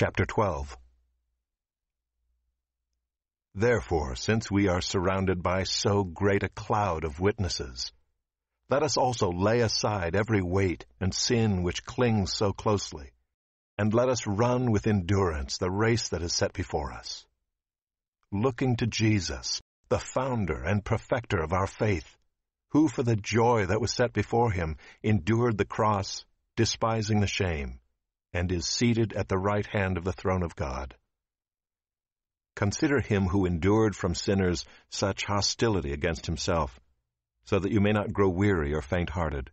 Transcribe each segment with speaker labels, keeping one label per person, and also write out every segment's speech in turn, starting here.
Speaker 1: chapter 12. Therefore, since we are surrounded by so great a cloud of witnesses, let us also lay aside every weight and sin which clings so closely, and let us run with endurance the race that is set before us. Looking to Jesus, the founder and perfecter of our faith, who for the joy that was set before him endured the cross, despising the shame, and is seated at the right hand of the throne of God. Consider him who endured from sinners such hostility against himself, so that you may not grow weary or faint-hearted.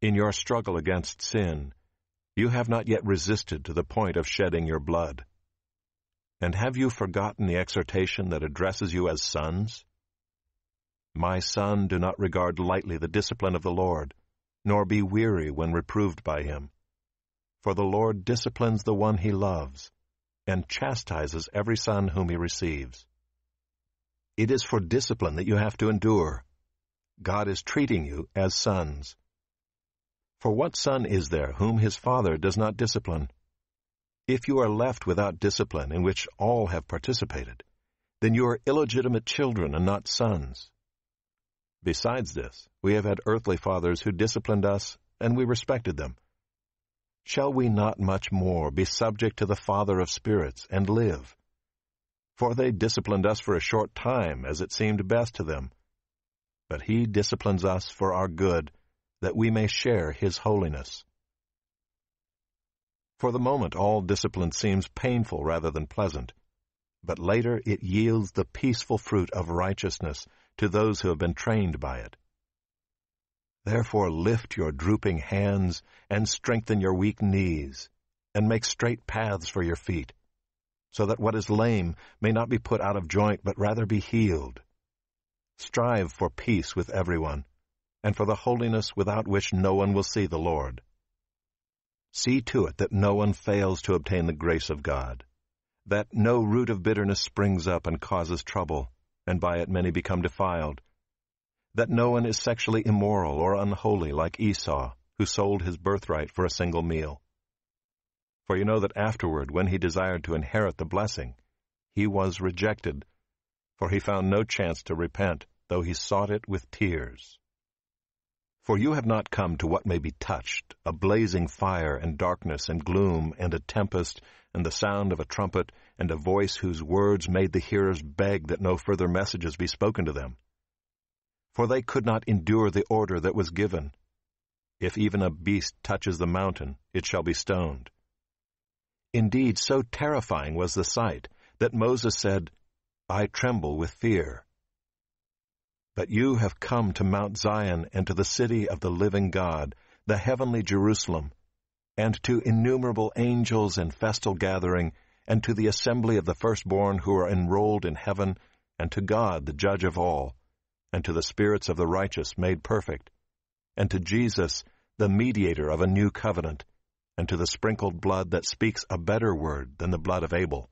Speaker 1: In your struggle against sin, you have not yet resisted to the point of shedding your blood. And have you forgotten the exhortation that addresses you as sons? My son, do not regard lightly the discipline of the Lord, nor be weary when reproved by him. For the Lord disciplines the one he loves, and chastises every son whom he receives. It is for discipline that you have to endure. God is treating you as sons. For what son is there whom his father does not discipline? If you are left without discipline in which all have participated, then you are illegitimate children and not sons. Besides this, we have had earthly fathers who disciplined us, and we respected them. Shall we not much more be subject to the Father of spirits and live? For they disciplined us for a short time, as it seemed best to them. But he disciplines us for our good, that we may share his holiness. For the moment all discipline seems painful rather than pleasant, but later it yields the peaceful fruit of righteousness to those who have been trained by it. Therefore lift your drooping hands and strengthen your weak knees, and make straight paths for your feet, so that what is lame may not be put out of joint, but rather be healed. Strive for peace with everyone, and for the holiness without which no one will see the Lord. See to it that no one fails to obtain the grace of God, that no root of bitterness springs up and causes trouble, and by it many become defiled, that no one is sexually immoral or unholy like Esau, who sold his birthright for a single meal. For you know that afterward, when he desired to inherit the blessing, he was rejected, for he found no chance to repent, though he sought it with tears. For you have not come to what may be touched, a blazing fire and darkness and gloom and a tempest and the sound of a trumpet and a voice whose words made the hearers beg that no further messages be spoken to them for they could not endure the order that was given. If even a beast touches the mountain, it shall be stoned. Indeed, so terrifying was the sight that Moses said, I tremble with fear. But you have come to Mount Zion and to the city of the living God, the heavenly Jerusalem, and to innumerable angels in festal gathering, and to the assembly of the firstborn who are enrolled in heaven, and to God, the judge of all, and to the spirits of the righteous made perfect, and to Jesus, the mediator of a new covenant, and to the sprinkled blood that speaks a better word than the blood of Abel.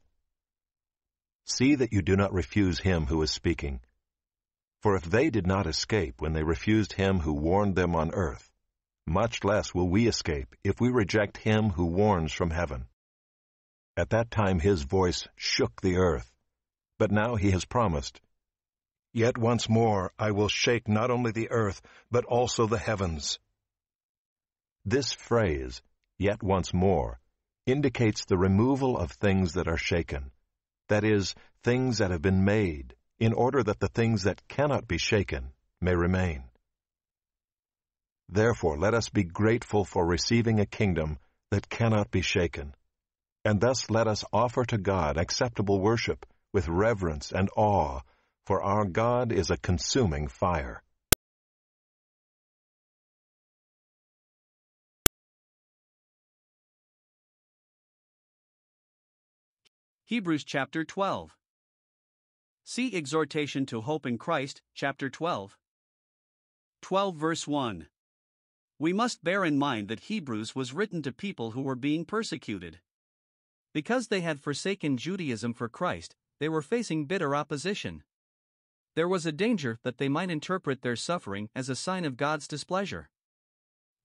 Speaker 1: See that you do not refuse him who is speaking. For if they did not escape when they refused him who warned them on earth, much less will we escape if we reject him who warns from heaven. At that time his voice shook the earth, but now he has promised, Yet once more I will shake not only the earth, but also the heavens. This phrase, yet once more, indicates the removal of things that are shaken, that is, things that have been made, in order that the things that cannot be shaken may remain. Therefore let us be grateful for receiving a kingdom that cannot be shaken, and thus let us offer to God acceptable worship with reverence and awe, for our God is a consuming fire.
Speaker 2: Hebrews chapter 12. See Exhortation to Hope in Christ, chapter 12. 12 verse 1. We must bear in mind that Hebrews was written to people who were being persecuted. Because they had forsaken Judaism for Christ, they were facing bitter opposition. There was a danger that they might interpret their suffering as a sign of God's displeasure.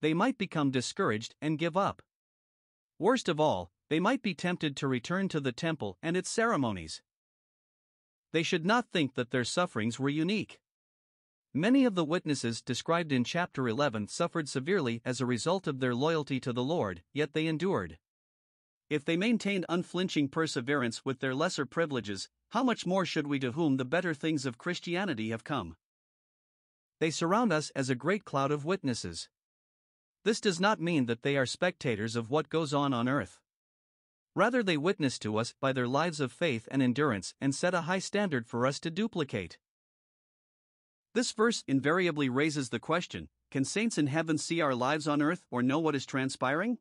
Speaker 2: They might become discouraged and give up. Worst of all, they might be tempted to return to the temple and its ceremonies. They should not think that their sufferings were unique. Many of the witnesses described in chapter 11 suffered severely as a result of their loyalty to the Lord, yet they endured. If they maintained unflinching perseverance with their lesser privileges, how much more should we to whom the better things of Christianity have come? They surround us as a great cloud of witnesses. This does not mean that they are spectators of what goes on on earth. Rather, they witness to us by their lives of faith and endurance and set a high standard for us to duplicate. This verse invariably raises the question can saints in heaven see our lives on earth or know what is transpiring?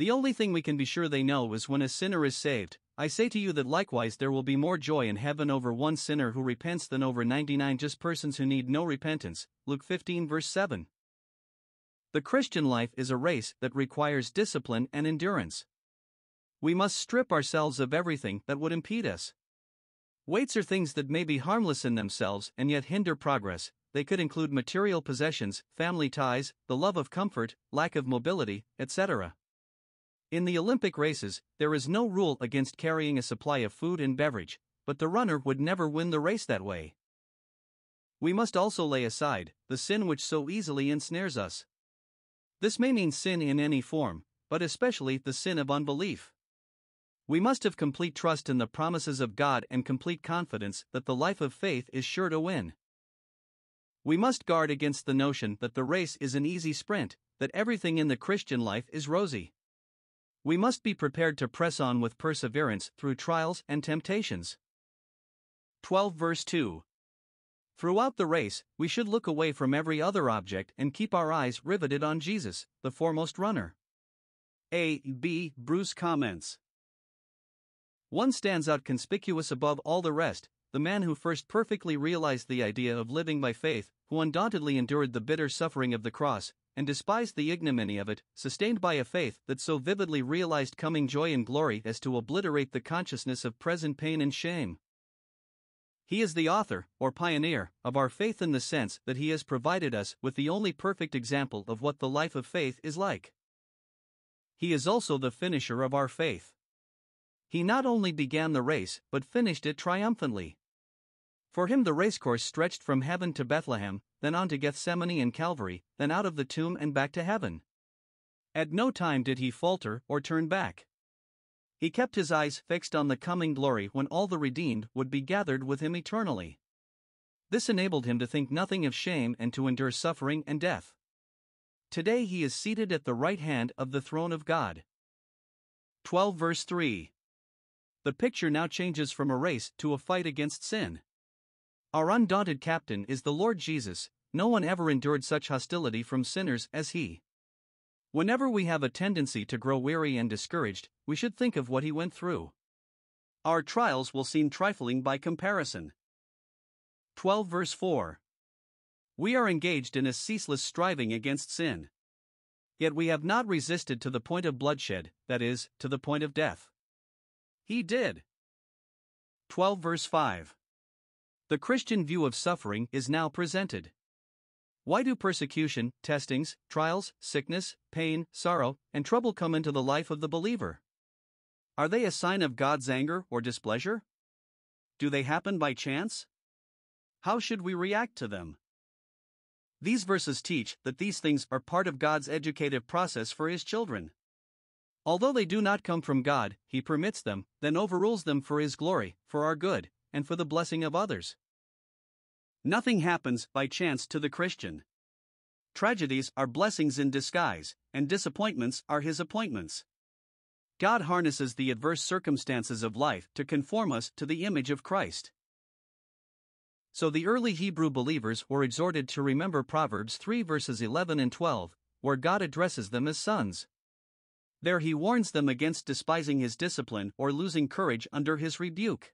Speaker 2: The only thing we can be sure they know is when a sinner is saved. I say to you that likewise there will be more joy in heaven over one sinner who repents than over 99 just persons who need no repentance. Luke 15, verse 7. The Christian life is a race that requires discipline and endurance. We must strip ourselves of everything that would impede us. Weights are things that may be harmless in themselves and yet hinder progress. They could include material possessions, family ties, the love of comfort, lack of mobility, etc. In the Olympic races, there is no rule against carrying a supply of food and beverage, but the runner would never win the race that way. We must also lay aside the sin which so easily ensnares us. This may mean sin in any form, but especially the sin of unbelief. We must have complete trust in the promises of God and complete confidence that the life of faith is sure to win. We must guard against the notion that the race is an easy sprint, that everything in the Christian life is rosy. We must be prepared to press on with perseverance through trials and temptations. 12 verse 2 Throughout the race, we should look away from every other object and keep our eyes riveted on Jesus, the foremost runner. A. B. Bruce comments one stands out conspicuous above all the rest the man who first perfectly realized the idea of living by faith, who undauntedly endured the bitter suffering of the cross, and despised the ignominy of it, sustained by a faith that so vividly realized coming joy and glory as to obliterate the consciousness of present pain and shame. He is the author, or pioneer, of our faith in the sense that he has provided us with the only perfect example of what the life of faith is like. He is also the finisher of our faith. He not only began the race, but finished it triumphantly. For him, the racecourse stretched from heaven to Bethlehem, then on to Gethsemane and Calvary, then out of the tomb and back to heaven. At no time did he falter or turn back. He kept his eyes fixed on the coming glory when all the redeemed would be gathered with him eternally. This enabled him to think nothing of shame and to endure suffering and death. Today he is seated at the right hand of the throne of God. 12 verse 3 the picture now changes from a race to a fight against sin. Our undaunted captain is the Lord Jesus, no one ever endured such hostility from sinners as he. Whenever we have a tendency to grow weary and discouraged, we should think of what he went through. Our trials will seem trifling by comparison. 12 verse 4 We are engaged in a ceaseless striving against sin. Yet we have not resisted to the point of bloodshed, that is, to the point of death. He did. 12 verse 5. The Christian view of suffering is now presented. Why do persecution, testings, trials, sickness, pain, sorrow, and trouble come into the life of the believer? Are they a sign of God's anger or displeasure? Do they happen by chance? How should we react to them? These verses teach that these things are part of God's educative process for His children. Although they do not come from God, He permits them, then overrules them for His glory, for our good, and for the blessing of others. Nothing happens by chance to the Christian. Tragedies are blessings in disguise, and disappointments are His appointments. God harnesses the adverse circumstances of life to conform us to the image of Christ. So the early Hebrew believers were exhorted to remember Proverbs 3 verses 11 and 12, where God addresses them as sons. There he warns them against despising his discipline or losing courage under his rebuke.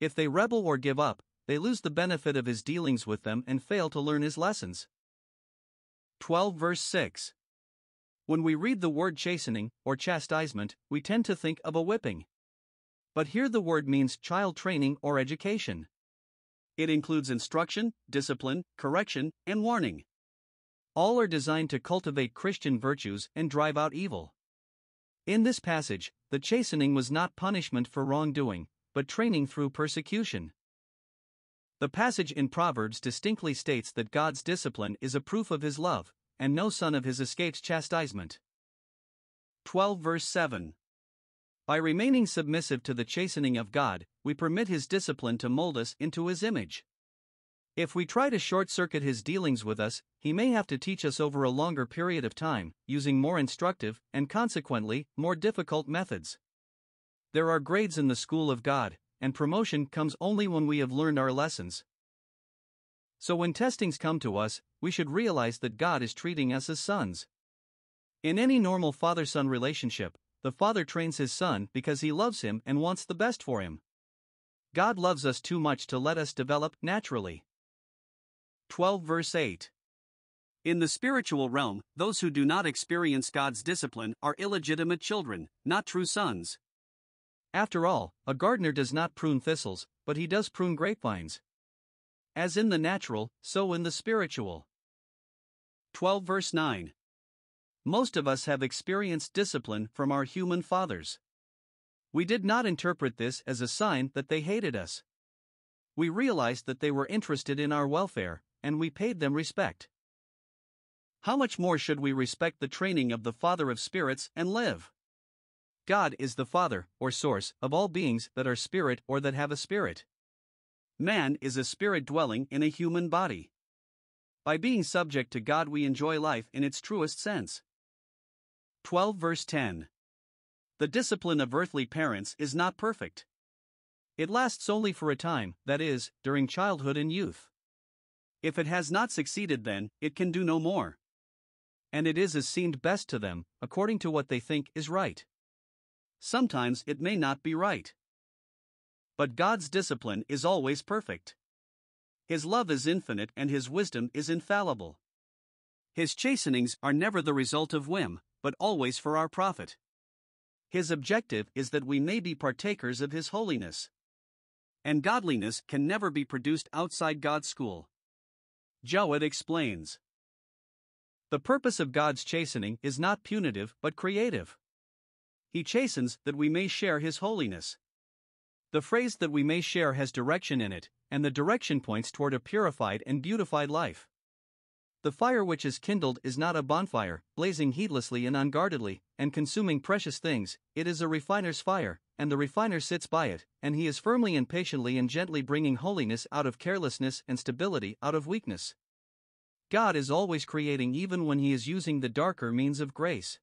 Speaker 2: If they rebel or give up, they lose the benefit of his dealings with them and fail to learn his lessons. 12 verse 6 When we read the word chastening or chastisement, we tend to think of a whipping. But here the word means child training or education. It includes instruction, discipline, correction, and warning. All are designed to cultivate Christian virtues and drive out evil. In this passage, the chastening was not punishment for wrongdoing, but training through persecution. The passage in Proverbs distinctly states that God's discipline is a proof of his love, and no son of his escapes chastisement. 12 verse 7 By remaining submissive to the chastening of God, we permit his discipline to mold us into his image. If we try to short circuit his dealings with us, he may have to teach us over a longer period of time, using more instructive, and consequently, more difficult methods. There are grades in the school of God, and promotion comes only when we have learned our lessons. So when testings come to us, we should realize that God is treating us as sons. In any normal father son relationship, the father trains his son because he loves him and wants the best for him. God loves us too much to let us develop naturally. 12 verse 8 in the spiritual realm, those who do not experience God's discipline are illegitimate children, not true sons. After all, a gardener does not prune thistles, but he does prune grapevines. As in the natural, so in the spiritual. 12 verse 9. Most of us have experienced discipline from our human fathers. We did not interpret this as a sign that they hated us. We realized that they were interested in our welfare, and we paid them respect. How much more should we respect the training of the Father of spirits and live? God is the Father, or source, of all beings that are spirit or that have a spirit. Man is a spirit dwelling in a human body. By being subject to God, we enjoy life in its truest sense. 12 verse 10. The discipline of earthly parents is not perfect. It lasts only for a time, that is, during childhood and youth. If it has not succeeded, then, it can do no more. And it is as seemed best to them, according to what they think is right sometimes it may not be right. But God's discipline is always perfect. His love is infinite and His wisdom is infallible. His chastenings are never the result of whim, but always for our profit. His objective is that we may be partakers of His holiness. And godliness can never be produced outside God's school. Jowett explains The purpose of God's chastening is not punitive but creative. He chastens that we may share His holiness. The phrase that we may share has direction in it, and the direction points toward a purified and beautified life. The fire which is kindled is not a bonfire, blazing heedlessly and unguardedly, and consuming precious things, it is a refiner's fire, and the refiner sits by it, and he is firmly and patiently and gently bringing holiness out of carelessness and stability out of weakness. God is always creating even when he is using the darker means of grace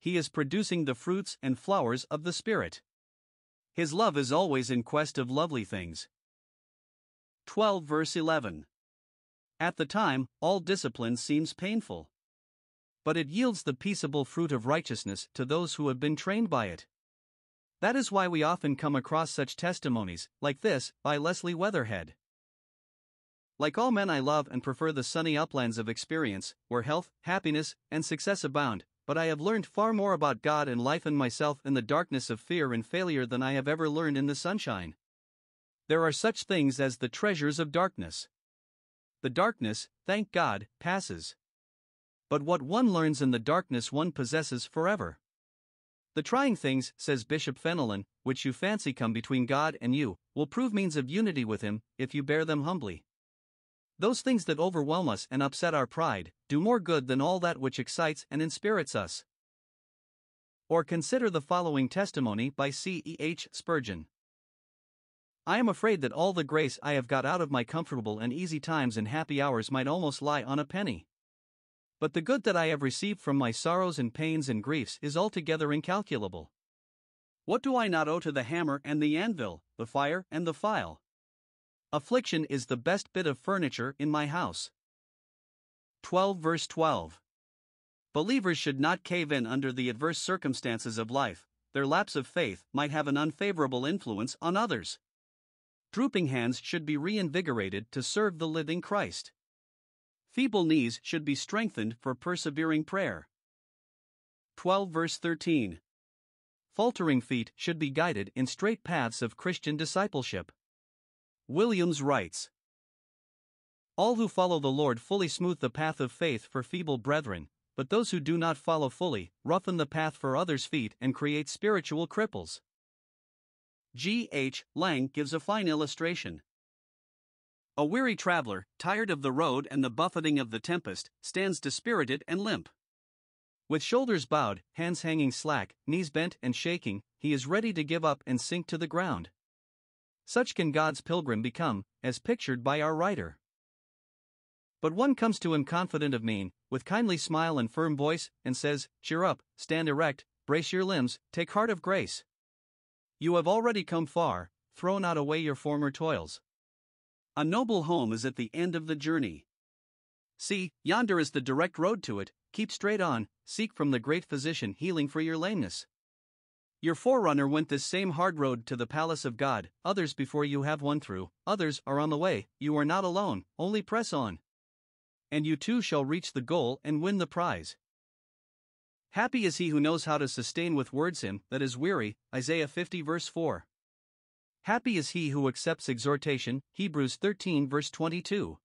Speaker 2: he is producing the fruits and flowers of the Spirit. His love is always in quest of lovely things. 12 verse 11. At the time, all discipline seems painful. But it yields the peaceable fruit of righteousness to those who have been trained by it. That is why we often come across such testimonies, like this, by Leslie Weatherhead. Like all men, I love and prefer the sunny uplands of experience, where health, happiness, and success abound, but I have learned far more about God and life and myself in the darkness of fear and failure than I have ever learned in the sunshine. There are such things as the treasures of darkness. The darkness, thank God, passes. But what one learns in the darkness one possesses forever. The trying things, says Bishop Fenelon, which you fancy come between God and you, will prove means of unity with Him, if you bear them humbly. Those things that overwhelm us and upset our pride do more good than all that which excites and inspirits us. Or consider the following testimony by C. E. H. Spurgeon. I am afraid that all the grace I have got out of my comfortable and easy times and happy hours might almost lie on a penny. But the good that I have received from my sorrows and pains and griefs is altogether incalculable. What do I not owe to the hammer and the anvil, the fire and the file? Affliction is the best bit of furniture in my house. 12 verse 12. Believers should not cave in under the adverse circumstances of life, their lapse of faith might have an unfavorable influence on others. Drooping hands should be reinvigorated to serve the living Christ. Feeble knees should be strengthened for persevering prayer. 12 verse 13. Faltering feet should be guided in straight paths of Christian discipleship. Williams writes All who follow the Lord fully smooth the path of faith for feeble brethren, but those who do not follow fully roughen the path for others' feet and create spiritual cripples. G. H. Lang gives a fine illustration. A weary traveler, tired of the road and the buffeting of the tempest, stands dispirited and limp. With shoulders bowed, hands hanging slack, knees bent and shaking, he is ready to give up and sink to the ground. Such can God's pilgrim become, as pictured by our writer. But one comes to him confident of mien, with kindly smile and firm voice, and says, Cheer up, stand erect, brace your limbs, take heart of grace. You have already come far, throw not away your former toils. A noble home is at the end of the journey. See, yonder is the direct road to it, keep straight on, seek from the great physician healing for your lameness. Your forerunner went this same hard road to the palace of God, others before you have won through, others are on the way, you are not alone, only press on. And you too shall reach the goal and win the prize. Happy is he who knows how to sustain with words him that is weary, Isaiah 50 verse 4. Happy is he who accepts exhortation, Hebrews 13 verse 22.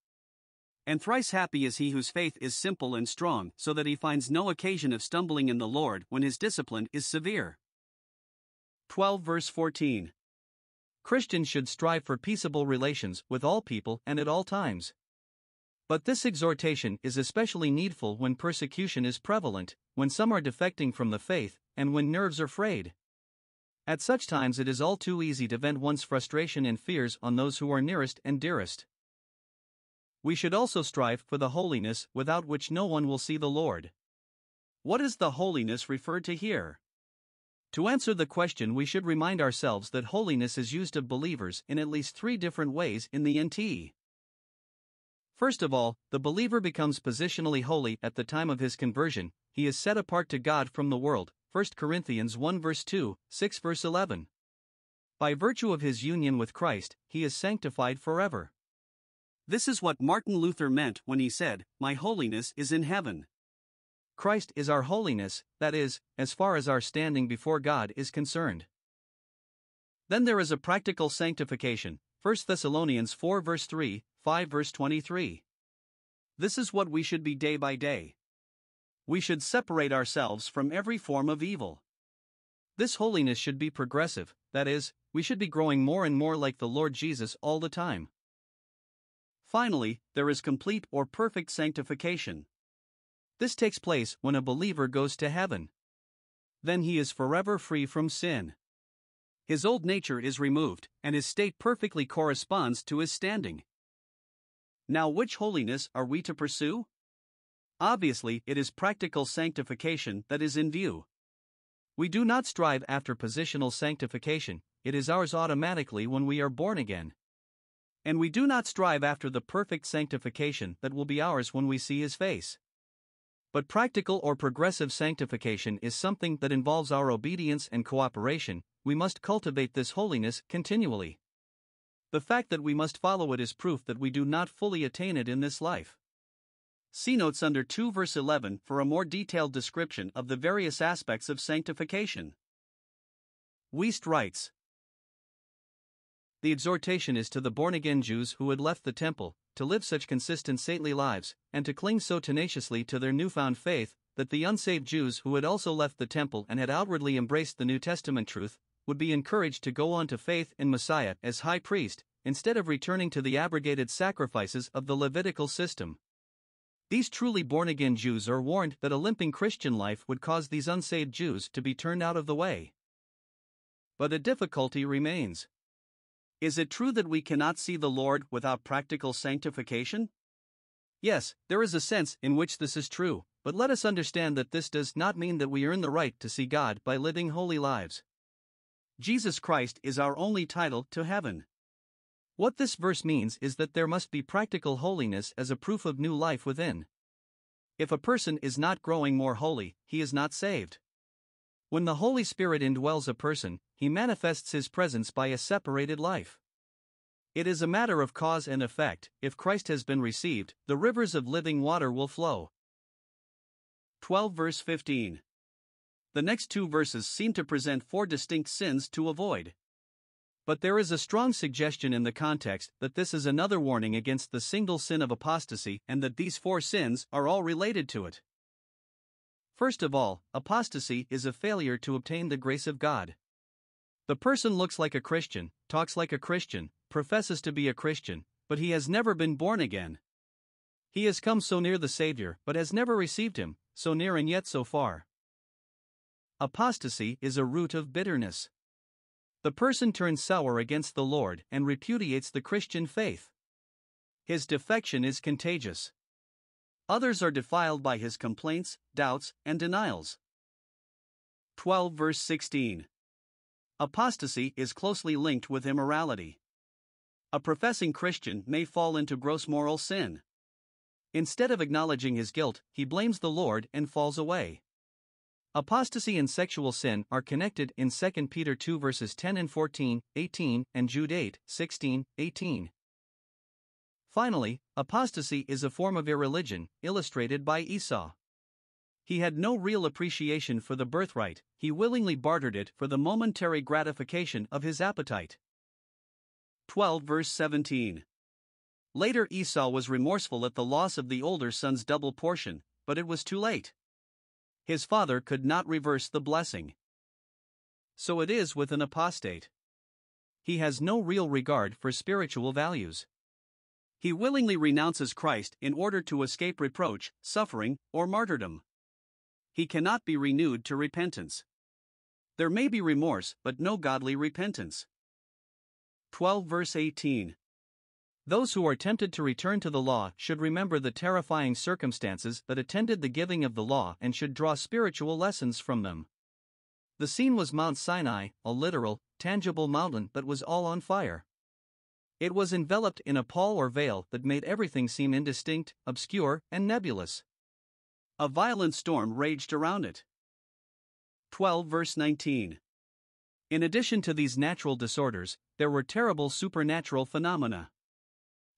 Speaker 2: And thrice happy is he whose faith is simple and strong, so that he finds no occasion of stumbling in the Lord when his discipline is severe. 12 verse 14. Christians should strive for peaceable relations with all people and at all times. But this exhortation is especially needful when persecution is prevalent, when some are defecting from the faith, and when nerves are frayed. At such times, it is all too easy to vent one's frustration and fears on those who are nearest and dearest. We should also strive for the holiness without which no one will see the Lord. What is the holiness referred to here? To answer the question, we should remind ourselves that holiness is used of believers in at least three different ways in the NT. First of all, the believer becomes positionally holy at the time of his conversion, he is set apart to God from the world. 1 Corinthians 1 verse 2, 6 verse 11. By virtue of his union with Christ, he is sanctified forever. This is what Martin Luther meant when he said, My holiness is in heaven. Christ is our holiness, that is, as far as our standing before God is concerned. Then there is a practical sanctification, 1 Thessalonians 4 verse 3, 5 verse 23. This is what we should be day by day. We should separate ourselves from every form of evil. This holiness should be progressive, that is, we should be growing more and more like the Lord Jesus all the time. Finally, there is complete or perfect sanctification. This takes place when a believer goes to heaven. Then he is forever free from sin. His old nature is removed, and his state perfectly corresponds to his standing. Now, which holiness are we to pursue? Obviously, it is practical sanctification that is in view. We do not strive after positional sanctification, it is ours automatically when we are born again. And we do not strive after the perfect sanctification that will be ours when we see His face. But practical or progressive sanctification is something that involves our obedience and cooperation, we must cultivate this holiness continually. The fact that we must follow it is proof that we do not fully attain it in this life. See notes under 2 verse 11 for a more detailed description of the various aspects of sanctification. Wuest writes the exhortation is to the born again Jews who had left the temple, to live such consistent saintly lives, and to cling so tenaciously to their newfound faith, that the unsaved Jews who had also left the temple and had outwardly embraced the New Testament truth, would be encouraged to go on to faith in Messiah as high priest, instead of returning to the abrogated sacrifices of the Levitical system. These truly born again Jews are warned that a limping Christian life would cause these unsaved Jews to be turned out of the way. But a difficulty remains. Is it true that we cannot see the Lord without practical sanctification? Yes, there is a sense in which this is true, but let us understand that this does not mean that we earn the right to see God by living holy lives. Jesus Christ is our only title to heaven. What this verse means is that there must be practical holiness as a proof of new life within. If a person is not growing more holy, he is not saved. When the Holy Spirit indwells a person, he manifests his presence by a separated life. It is a matter of cause and effect. If Christ has been received, the rivers of living water will flow. 12 verse 15. The next two verses seem to present four distinct sins to avoid. But there is a strong suggestion in the context that this is another warning against the single sin of apostasy and that these four sins are all related to it. First of all, apostasy is a failure to obtain the grace of God. The person looks like a Christian, talks like a Christian, professes to be a Christian, but he has never been born again. He has come so near the Savior, but has never received him, so near and yet so far. Apostasy is a root of bitterness. The person turns sour against the Lord and repudiates the Christian faith. His defection is contagious. Others are defiled by his complaints, doubts, and denials. 12 verse 16. Apostasy is closely linked with immorality. A professing Christian may fall into gross moral sin. Instead of acknowledging his guilt, he blames the Lord and falls away. Apostasy and sexual sin are connected in 2 Peter 2 verses 10 and 14, 18, and Jude 8, 16, 18. Finally, apostasy is a form of irreligion, illustrated by Esau. He had no real appreciation for the birthright, he willingly bartered it for the momentary gratification of his appetite. 12 verse 17. Later Esau was remorseful at the loss of the older son's double portion, but it was too late. His father could not reverse the blessing. So it is with an apostate. He has no real regard for spiritual values. He willingly renounces Christ in order to escape reproach, suffering, or martyrdom. He cannot be renewed to repentance. There may be remorse, but no godly repentance. 12 verse 18. Those who are tempted to return to the law should remember the terrifying circumstances that attended the giving of the law and should draw spiritual lessons from them. The scene was Mount Sinai, a literal, tangible mountain that was all on fire. It was enveloped in a pall or veil that made everything seem indistinct, obscure, and nebulous. A violent storm raged around it. 12 verse 19. In addition to these natural disorders, there were terrible supernatural phenomena.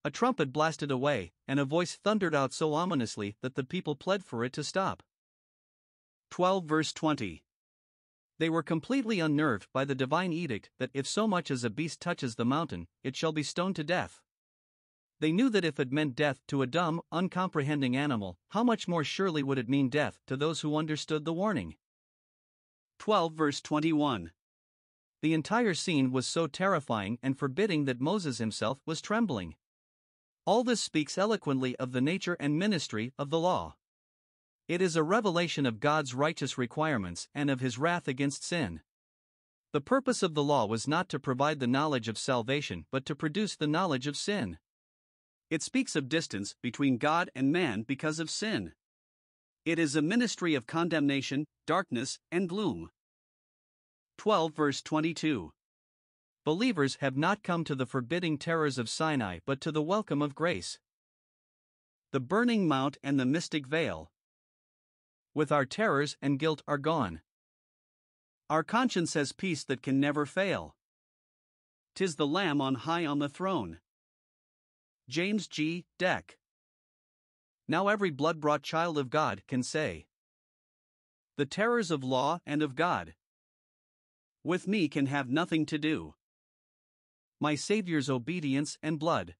Speaker 2: A trumpet blasted away, and a voice thundered out so ominously that the people pled for it to stop. 12 verse 20. They were completely unnerved by the divine edict that if so much as a beast touches the mountain, it shall be stoned to death. They knew that if it meant death to a dumb, uncomprehending animal, how much more surely would it mean death to those who understood the warning. 12 verse 21. The entire scene was so terrifying and forbidding that Moses himself was trembling. All this speaks eloquently of the nature and ministry of the law. It is a revelation of God's righteous requirements and of his wrath against sin. The purpose of the law was not to provide the knowledge of salvation but to produce the knowledge of sin. It speaks of distance between God and man because of sin. It is a ministry of condemnation, darkness, and gloom. 12 verse 22. Believers have not come to the forbidding terrors of Sinai but to the welcome of grace. The burning mount and the mystic veil with our terrors and guilt are gone. Our conscience has peace that can never fail. Tis the Lamb on high on the throne. James G. Deck. Now every blood brought child of God can say, The terrors of law and of God with me can have nothing to do. My Saviour's obedience and blood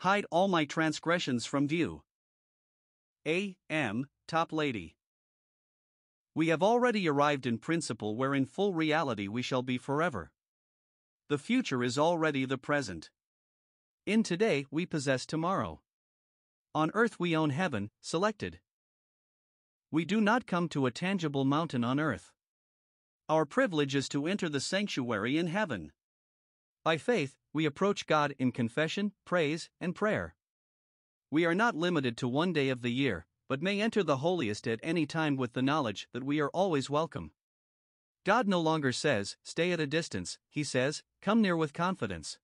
Speaker 2: hide all my transgressions from view. A. M. Toplady. We have already arrived in principle where in full reality we shall be forever. The future is already the present. In today we possess tomorrow. On earth we own heaven, selected. We do not come to a tangible mountain on earth. Our privilege is to enter the sanctuary in heaven. By faith, we approach God in confession, praise, and prayer. We are not limited to one day of the year, but may enter the holiest at any time with the knowledge that we are always welcome. God no longer says, Stay at a distance, He says, Come near with confidence.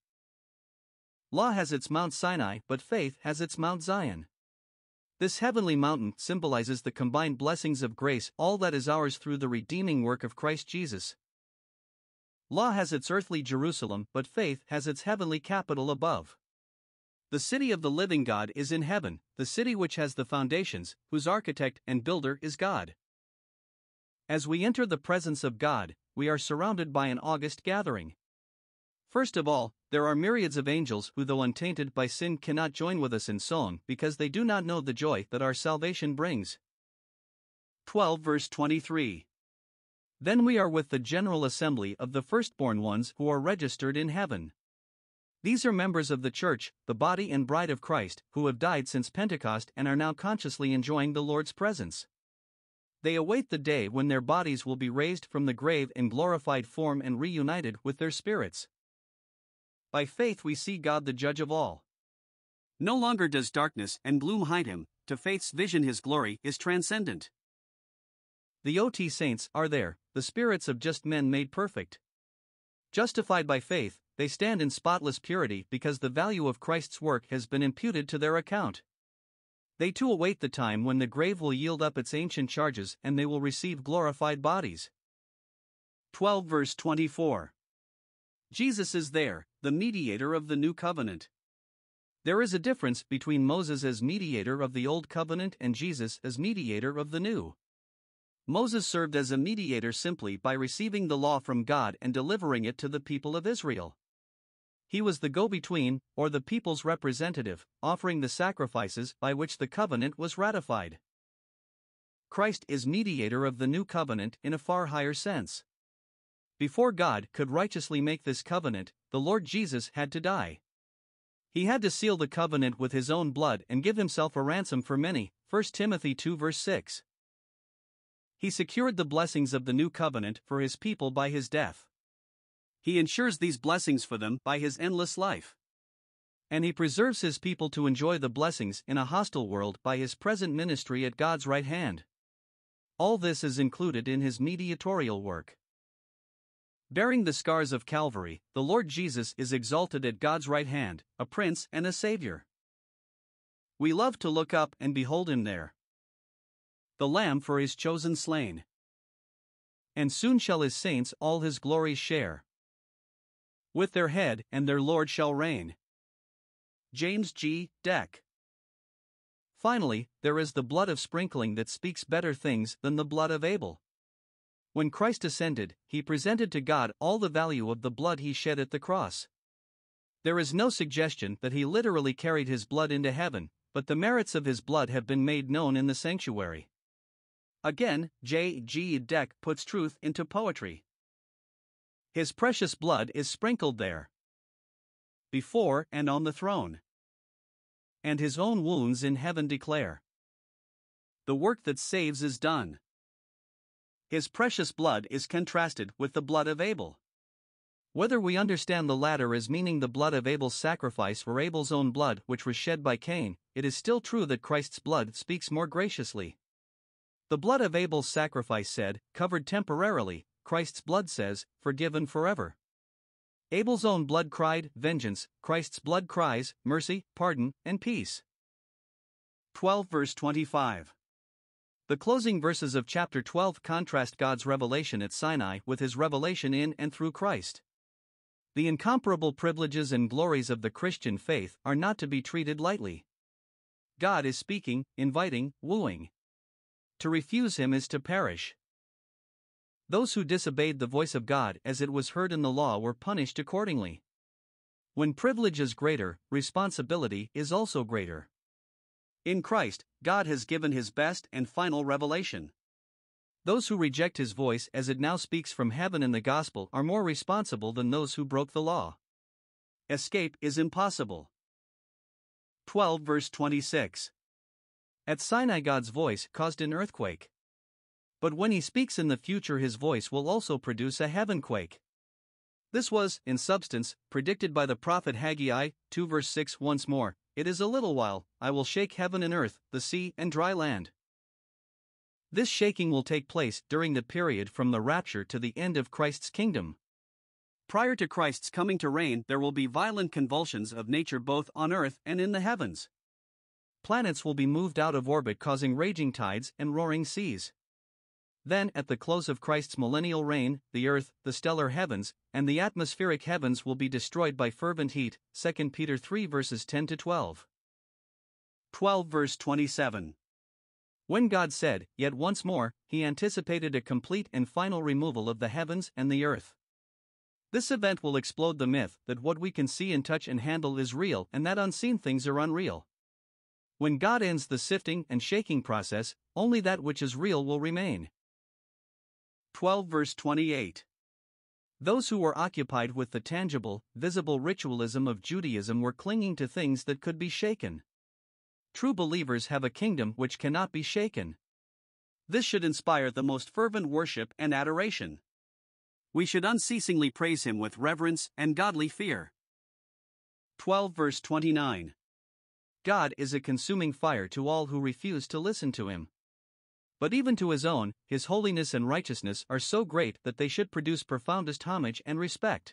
Speaker 2: Law has its Mount Sinai, but faith has its Mount Zion. This heavenly mountain symbolizes the combined blessings of grace, all that is ours through the redeeming work of Christ Jesus. Law has its earthly Jerusalem, but faith has its heavenly capital above. The city of the living God is in heaven, the city which has the foundations, whose architect and builder is God. As we enter the presence of God, we are surrounded by an august gathering. First of all, there are myriads of angels who, though untainted by sin, cannot join with us in song because they do not know the joy that our salvation brings. 12 verse 23. Then we are with the general assembly of the firstborn ones who are registered in heaven. These are members of the church, the body and bride of Christ, who have died since Pentecost and are now consciously enjoying the Lord's presence. They await the day when their bodies will be raised from the grave in glorified form and reunited with their spirits. By faith, we see God the judge of all. No longer does darkness and gloom hide him, to faith's vision, his glory is transcendent. The OT saints are there, the spirits of just men made perfect. Justified by faith, they stand in spotless purity because the value of Christ's work has been imputed to their account. They too await the time when the grave will yield up its ancient charges and they will receive glorified bodies. 12 verse 24. Jesus is there, the mediator of the new covenant. There is a difference between Moses as mediator of the old covenant and Jesus as mediator of the new. Moses served as a mediator simply by receiving the law from God and delivering it to the people of Israel. He was the go between, or the people's representative, offering the sacrifices by which the covenant was ratified. Christ is mediator of the new covenant in a far higher sense. Before God could righteously make this covenant, the Lord Jesus had to die. He had to seal the covenant with his own blood and give himself a ransom for many. 1 Timothy 2 verse 6. He secured the blessings of the new covenant for his people by his death. He ensures these blessings for them by his endless life. And he preserves his people to enjoy the blessings in a hostile world by his present ministry at God's right hand. All this is included in his mediatorial work. Bearing the scars of Calvary, the Lord Jesus is exalted at God's right hand, a prince and a savior. We love to look up and behold him there. The Lamb for his chosen slain. And soon shall his saints all his glories share with their head and their Lord shall reign. James G. Deck. Finally, there is the blood of sprinkling that speaks better things than the blood of Abel. When Christ ascended, he presented to God all the value of the blood he shed at the cross. There is no suggestion that he literally carried his blood into heaven, but the merits of his blood have been made known in the sanctuary. Again, J. G. Deck puts truth into poetry. His precious blood is sprinkled there. Before and on the throne. And his own wounds in heaven declare. The work that saves is done. His precious blood is contrasted with the blood of Abel. Whether we understand the latter as meaning the blood of Abel's sacrifice or Abel's own blood which was shed by Cain, it is still true that Christ's blood speaks more graciously. The blood of Abel's sacrifice said, covered temporarily, Christ's blood says, forgiven forever. Abel's own blood cried, vengeance, Christ's blood cries, mercy, pardon, and peace. 12 verse 25. The closing verses of chapter 12 contrast God's revelation at Sinai with his revelation in and through Christ. The incomparable privileges and glories of the Christian faith are not to be treated lightly. God is speaking, inviting, wooing. To refuse him is to perish. Those who disobeyed the voice of God as it was heard in the law were punished accordingly. When privilege is greater, responsibility is also greater. In Christ, God has given his best and final revelation. Those who reject his voice as it now speaks from heaven in the gospel are more responsible than those who broke the law. Escape is impossible. 12 verse 26. At Sinai, God's voice caused an earthquake. But when he speaks in the future, his voice will also produce a heavenquake. This was, in substance, predicted by the prophet Haggai 2 verse 6 once more It is a little while, I will shake heaven and earth, the sea and dry land. This shaking will take place during the period from the rapture to the end of Christ's kingdom. Prior to Christ's coming to reign, there will be violent convulsions of nature both on earth and in the heavens. Planets will be moved out of orbit, causing raging tides and roaring seas. Then, at the close of Christ's millennial reign, the earth, the stellar heavens, and the atmospheric heavens will be destroyed by fervent heat. 2 Peter 3 verses 10 to 12. 12 verse 27. When God said, Yet once more, he anticipated a complete and final removal of the heavens and the earth. This event will explode the myth that what we can see and touch and handle is real and that unseen things are unreal. When God ends the sifting and shaking process, only that which is real will remain. 12 verse 28. Those who were occupied with the tangible, visible ritualism of Judaism were clinging to things that could be shaken. True believers have a kingdom which cannot be shaken. This should inspire the most fervent worship and adoration. We should unceasingly praise Him with reverence and godly fear. 12 verse 29. God is a consuming fire to all who refuse to listen to Him. But even to His own, His holiness and righteousness are so great that they should produce profoundest homage and respect.